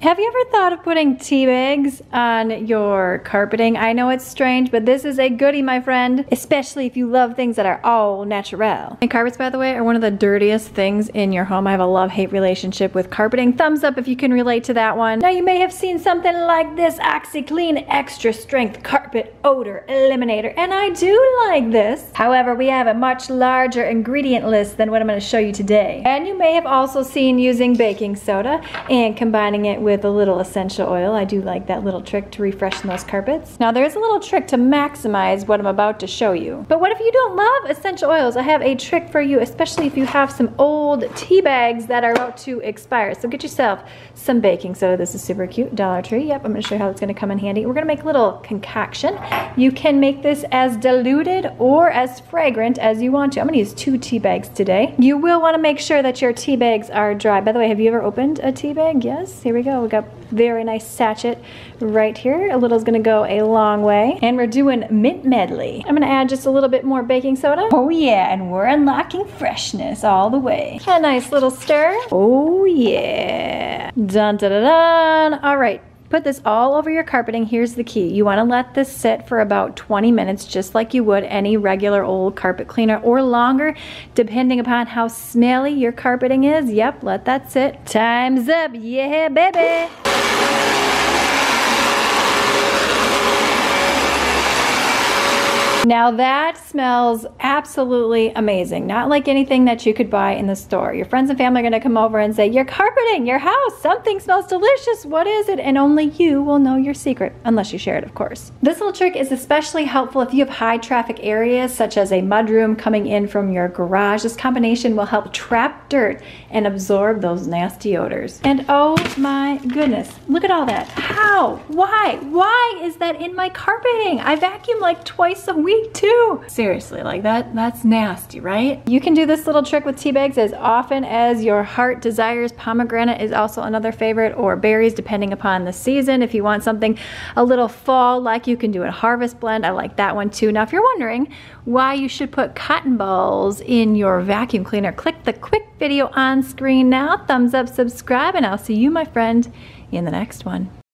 Have you ever thought of putting tea bags on your carpeting? I know it's strange, but this is a goodie, my friend, especially if you love things that are all natural. And carpets, by the way, are one of the dirtiest things in your home. I have a love-hate relationship with carpeting. Thumbs up if you can relate to that one. Now, you may have seen something like this OxiClean Extra Strength Carpet Odor Eliminator, and I do like this. However, we have a much larger ingredient list than what I'm gonna show you today. And you may have also seen using baking soda and combining it with with a little essential oil. I do like that little trick to refreshen those carpets. Now there's a little trick to maximize what I'm about to show you. But what if you don't love essential oils? I have a trick for you, especially if you have some old tea bags that are about to expire. So get yourself some baking soda. This is super cute, Dollar Tree. Yep, I'm gonna show you how it's gonna come in handy. We're gonna make a little concoction. You can make this as diluted or as fragrant as you want to. I'm gonna use two tea bags today. You will wanna make sure that your tea bags are dry. By the way, have you ever opened a tea bag? Yes, here we go. We got very nice sachet right here. A little is gonna go a long way. And we're doing mint medley. I'm gonna add just a little bit more baking soda. Oh yeah, and we're unlocking freshness all the way. A nice little stir. Oh yeah. Dun dun dun dun. All right, Put this all over your carpeting. Here's the key. You wanna let this sit for about 20 minutes, just like you would any regular old carpet cleaner or longer, depending upon how smelly your carpeting is. Yep, let that sit. Time's up, yeah, baby. Now that smells absolutely amazing. Not like anything that you could buy in the store. Your friends and family are gonna come over and say, you're carpeting your house, something smells delicious, what is it? And only you will know your secret, unless you share it, of course. This little trick is especially helpful if you have high traffic areas, such as a mudroom coming in from your garage. This combination will help trap dirt and absorb those nasty odors. And oh my goodness, look at all that. How? Why? Why is that in my carpeting? I vacuum like twice a week too. Seriously, like that, that's nasty, right? You can do this little trick with tea bags as often as your heart desires. Pomegranate is also another favorite or berries depending upon the season. If you want something a little fall like you can do a harvest blend. I like that one too. Now if you're wondering why you should put cotton balls in your vacuum cleaner, click the quick video on screen now. Thumbs up, subscribe, and I'll see you, my friend, in the next one.